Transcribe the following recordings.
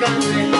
descanse.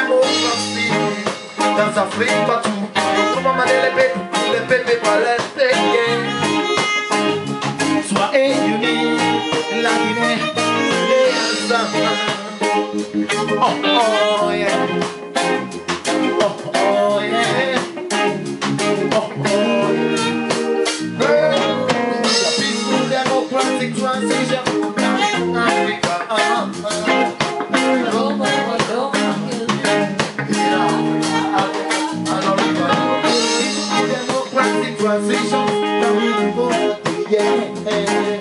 dans Afrique partout Comment maner les bébés, les bébés par les. Soyez unis, la Guinée, les ensemble Oh oh yeah Oh oh yeah Oh oh yeah La transition Africa uh, uh. Yeah. yeah.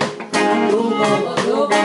Rumba, rumba,